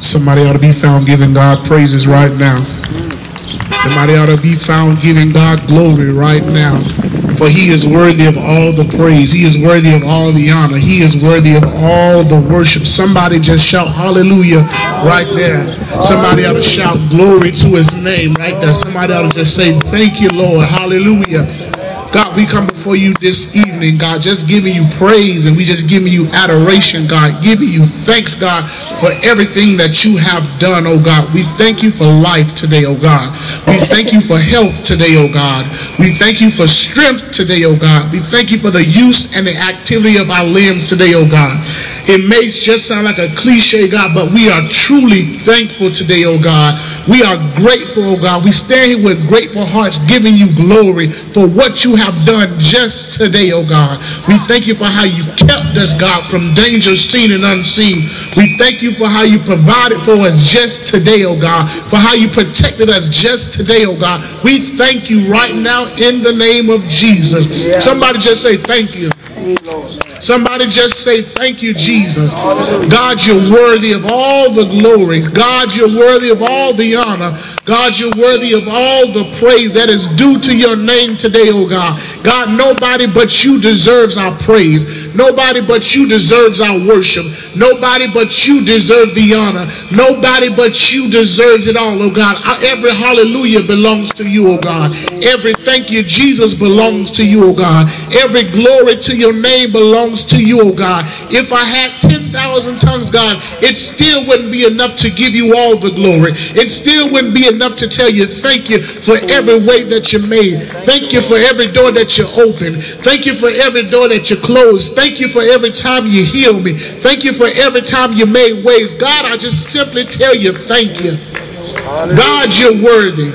Somebody ought to be found giving God praises right now. Somebody ought to be found giving God glory right now. For he is worthy of all the praise. He is worthy of all the honor. He is worthy of all the worship. Somebody just shout hallelujah right there. Somebody ought to shout glory to his name right there. Somebody ought to just say thank you, Lord. Hallelujah. God, we come before you this evening, God, just giving you praise and we just giving you adoration, God, giving you thanks, God, for everything that you have done, oh God. We thank you for life today, oh God. We thank you for health today, oh God. We thank you for strength today, oh God. We thank you for the use and the activity of our limbs today, oh God. It may just sound like a cliche, God, but we are truly thankful today, oh God. We are grateful, oh God. We stand here with grateful hearts giving you glory for what you have done just today, oh God. We thank you for how you kept us, God, from danger seen and unseen. We thank you for how you provided for us just today, oh God, for how you protected us just today, oh God. We thank you right now in the name of Jesus. Somebody just say thank you. Somebody just say, Thank you, Jesus. God, you're worthy of all the glory. God, you're worthy of all the honor. God, you're worthy of all the praise that is due to your name today, oh God. God, nobody but you deserves our praise. Nobody but you deserves our worship. Nobody but you deserve the honor. Nobody but you deserves it all, oh God. Every hallelujah belongs to you, oh God. Every thank you, Jesus, belongs to you, oh God. Every glory to your name belongs to you, oh God. If I had 10,000 tongues, God, it still wouldn't be enough to give you all the glory. It still wouldn't be enough to tell you thank you for every way that you made. Thank you for every door that you opened. Thank you for every door that you closed. Thank you for every time you healed me. Thank you for every time you made ways. God, I just simply tell you thank you. God, you're worthy.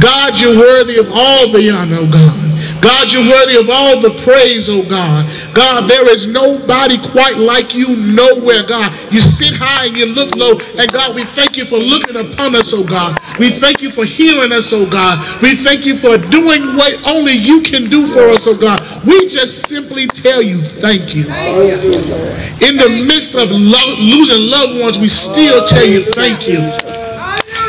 God, you're worthy of all the honor, oh God. God, you're worthy of all the praise, oh God. God, there is nobody quite like you nowhere, God. You sit high and you look low. And God, we thank you for looking upon us, oh God. We thank you for healing us, oh God. We thank you for doing what only you can do for us, oh God. We just simply tell you thank you. In the midst of lo- losing loved ones, we still tell you thank you.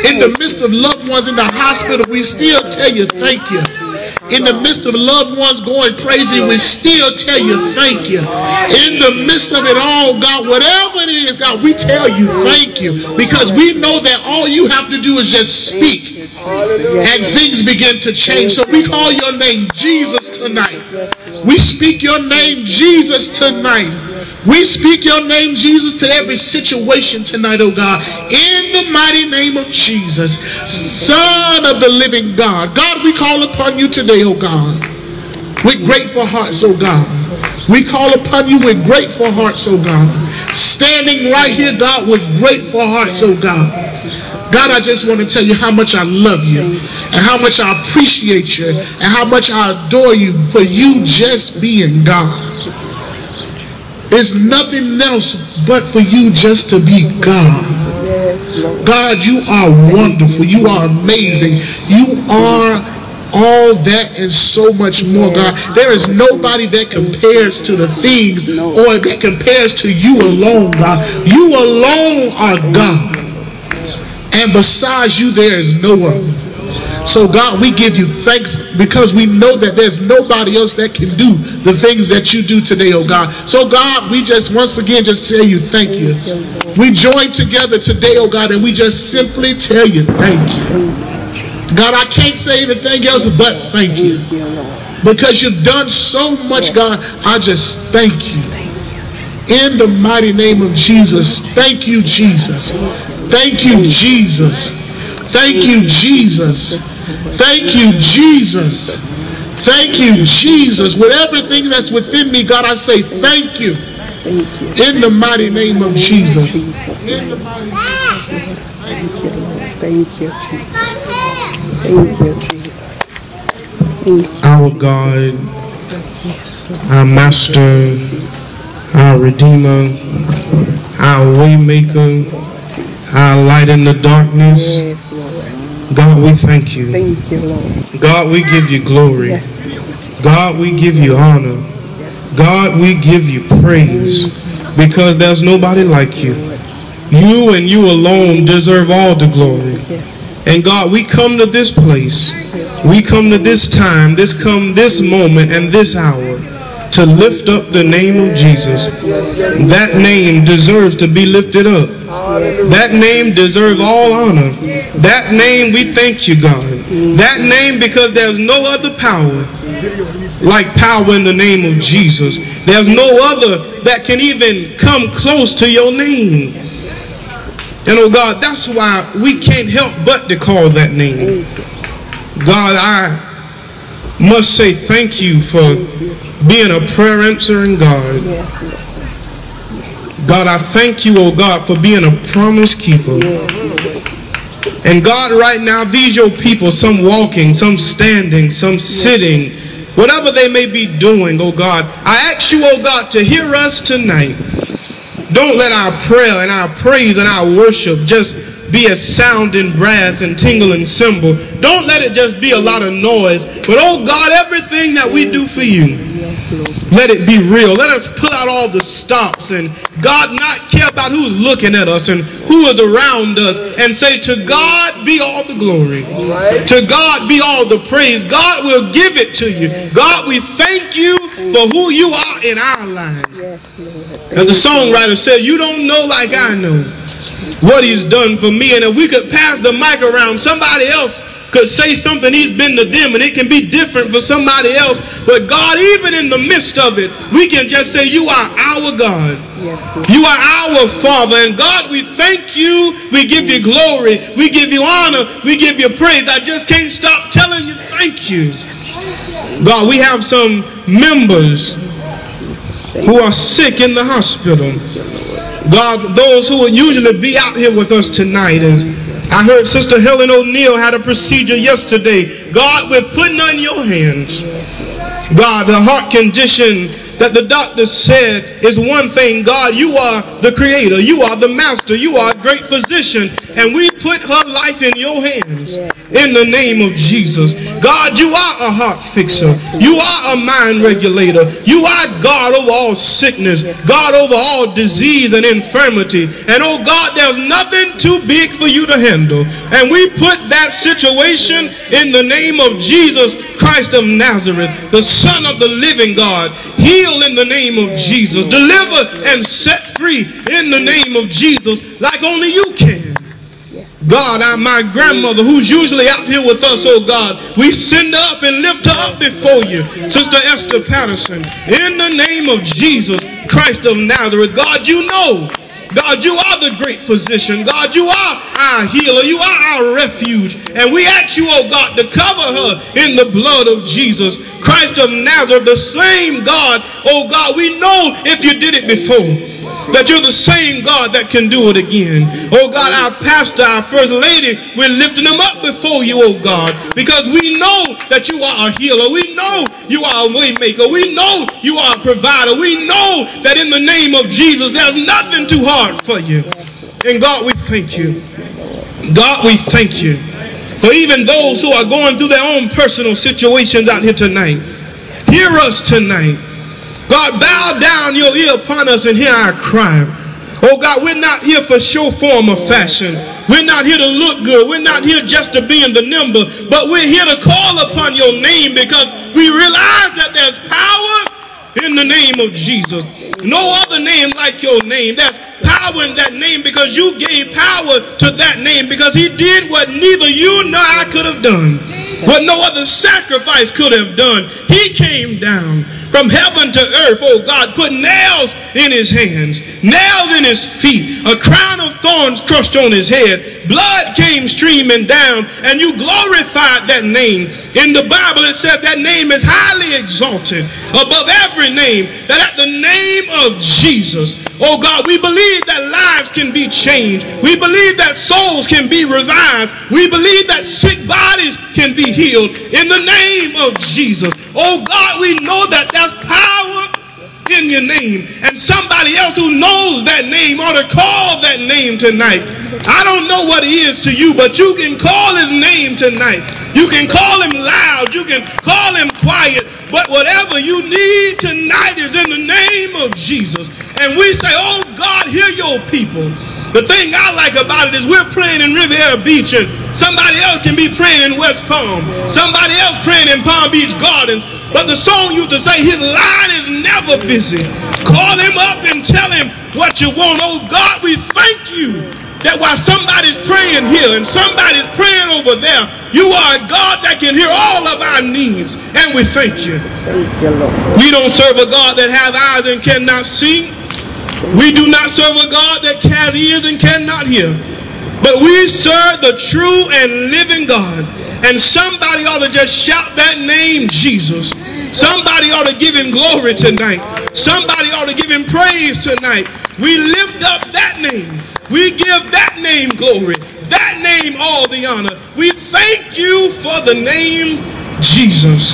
In the midst of loved ones in the hospital, we still tell you thank you in the midst of loved ones going crazy, we still tell you thank you. In the midst of it all, God, whatever it is, God, we tell you thank you because we know that all you have to do is just speak and things begin to change. So we call your name Jesus tonight. We speak your name Jesus tonight. We speak your name, Jesus, to every situation tonight, oh God. In the mighty name of Jesus, Son of the living God. God, we call upon you today, oh God. With grateful hearts, oh God. We call upon you with grateful hearts, oh God. Standing right here, God, with grateful hearts, oh God. God, I just want to tell you how much I love you and how much I appreciate you and how much I adore you for you just being God. There's nothing else but for you just to be God. God, you are wonderful. You are amazing. You are all that and so much more, God. There is nobody that compares to the things or that compares to you alone, God. You alone are God. And besides you, there is no other. So, God, we give you thanks because we know that there's nobody else that can do the things that you do today, oh God. So, God, we just once again just say you thank you. We join together today, oh God, and we just simply tell you thank you. God, I can't say anything else but thank you. Because you've done so much, God, I just thank you. In the mighty name of Jesus, thank you, Jesus. Thank you, Jesus. Thank you, Jesus. Thank you, Jesus. Thank you, Jesus. With everything that's within me, God, I say thank you. In the mighty name of Jesus. In the mighty name Thank you, Jesus. Thank you, Jesus. Thank you. Our God, our Master, our Redeemer, our Waymaker, our light in the darkness. God, we thank you. Thank you, Lord. God, we give you glory. Yes. God, we give you honor. God, we give you praise because there's nobody like you. You and you alone deserve all the glory. And God, we come to this place. We come to this time, this come this moment and this hour to lift up the name of Jesus. That name deserves to be lifted up. That name deserves all honor. That name, we thank you, God. That name, because there's no other power like power in the name of Jesus. There's no other that can even come close to your name. And oh God, that's why we can't help but to call that name. God, I must say thank you for being a prayer answering God. God, I thank you, oh God, for being a promise keeper. And God, right now, these your people, some walking, some standing, some sitting, whatever they may be doing, oh God, I ask you, oh God, to hear us tonight. Don't let our prayer and our praise and our worship just be a sounding brass and tingling cymbal. Don't let it just be a lot of noise. But oh God, everything that we do for you, let it be real. Let us pull out all the stops and God not care about who's looking at us and who is around us and say, To God be all the glory. To God be all the praise. God will give it to you. God, we thank you for who you are in our lives. As the songwriter said, You don't know like I know what he's done for me. And if we could pass the mic around, somebody else could say something he's been to them and it can be different for somebody else. But God, even in the midst of it, we can just say, You are our God. you are our Father. And God, we thank you. We give you glory. We give you honor. We give you praise. I just can't stop telling you thank you. God, we have some members who are sick in the hospital. God, those who would usually be out here with us tonight is I heard Sister Helen O'Neill had a procedure yesterday. God, we're putting on your hands. God, the heart condition that the doctor said is one thing. God, you are the creator. You are the master. You are a great physician. And we put her life in your hands in the name of Jesus. God, you are a heart fixer. You are a mind regulator. You are God over all sickness, God over all disease and infirmity. And oh God, there's nothing too big for you to handle. And we put that situation in the name of Jesus Christ of Nazareth, the Son of the living God. Heal in the name of Jesus. Deliver and set free in the name of Jesus like only you can. God, I, my grandmother, who's usually out here with us, oh God, we send her up and lift her up before you. Sister Esther Patterson, in the name of Jesus Christ of Nazareth, God, you know God, you are the great physician. God, you are our healer. You are our refuge. And we ask you, oh God, to cover her in the blood of Jesus Christ of Nazareth, the same God. Oh God, we know if you did it before that you're the same God that can do it again. Oh God, our pastor, our first lady, we're lifting them up before you, oh God, because we know that you are a healer. We know you are a waymaker. We know you are a provider. We know that in the name of Jesus, there's nothing too hard for you. And God, we thank you. God, we thank you. For even those who are going through their own personal situations out here tonight, hear us tonight. God, bow down your ear upon us and hear our cry. Oh God, we're not here for show form or fashion. We're not here to look good. We're not here just to be in the number, but we're here to call upon your name because we realize that there's power in the name of Jesus. No other name like your name. There's power in that name because you gave power to that name because he did what neither you nor I could have done. What no other sacrifice could have done. He came down from heaven to earth, oh God, put nails in his hands, nails in his feet, a crown of thorns crushed on his head. Blood came streaming down, and you glorified that name. In the Bible, it said that name is highly exalted above every name, that at the name of Jesus, oh God, we believe that lives can be changed. We believe that souls can be revived. We believe that sick bodies can be healed in the name of Jesus. Oh God, we know that there's power in your name. And somebody else who knows that name ought to call that name tonight. I don't know what he is to you, but you can call his name tonight. You can call him loud. You can call him quiet. But whatever you need tonight is in the name of Jesus. And we say, oh God, hear your people. The thing I like about it is we're praying in Riviera Beach and somebody else can be praying in West Palm. Somebody else praying in Palm Beach Gardens. But the song used to say his line is never busy. Call him up and tell him what you want. Oh God, we thank you that while somebody's praying here and somebody's praying over there, you are a God that can hear all of our needs. And we thank you. Thank you, Lord. We don't serve a God that has eyes and cannot see. We do not serve a God that has ears and cannot hear. But we serve the true and living God. And somebody ought to just shout that name, Jesus. Somebody ought to give him glory tonight. Somebody ought to give him praise tonight. We lift up that name. We give that name glory. That name all the honor. We thank you for the name Jesus.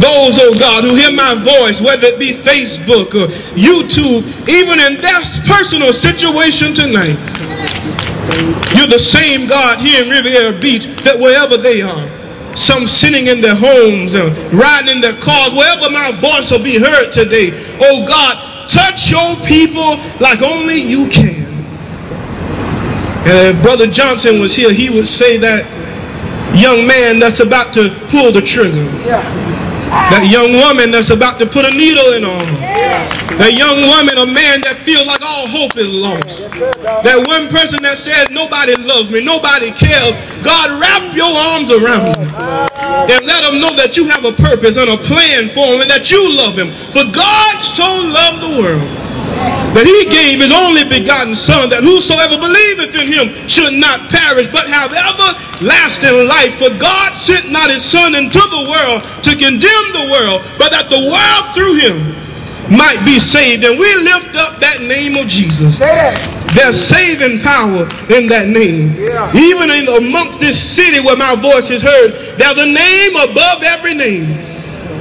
Those, oh God, who hear my voice, whether it be Facebook or YouTube, even in their personal situation tonight, you're the same God here in Riviera Beach that wherever they are, some sitting in their homes and riding in their cars, wherever my voice will be heard today, oh God, touch your people like only you can. And if Brother Johnson was here, he would say that young man that's about to pull the trigger. That young woman that's about to put a needle in her arm. That young woman, a man that feels like all hope is lost. That one person that says, nobody loves me, nobody cares. God, wrap your arms around them. Ah. And let them know that you have a purpose and a plan for them and that you love him. For God so loved the world that he gave his only begotten son that whosoever believeth in him should not perish but have everlasting life. For god sent not his son into the world to condemn the world but that the world through him might be saved. And we lift up that name of jesus. There's saving power in that name. Even in amongst this city where my voice is heard there's a name above every name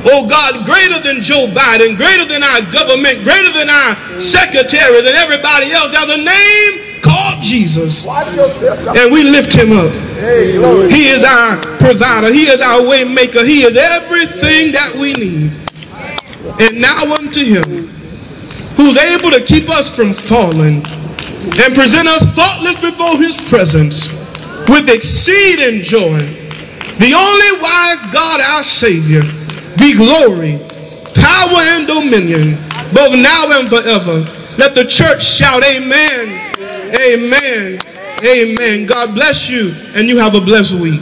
Oh God, greater than Joe Biden, greater than our government, greater than our secretaries and everybody else. There's a name called Jesus. And we lift him up. He is our provider. He is our way maker. He is everything that we need. And now unto him who's able to keep us from falling and present us faultless before his presence with exceeding joy. The only wise God, our Savior be glory, power, and dominion, both now and forever. Let the church shout, Amen, Amen, Amen. God bless you, and you have a blessed week.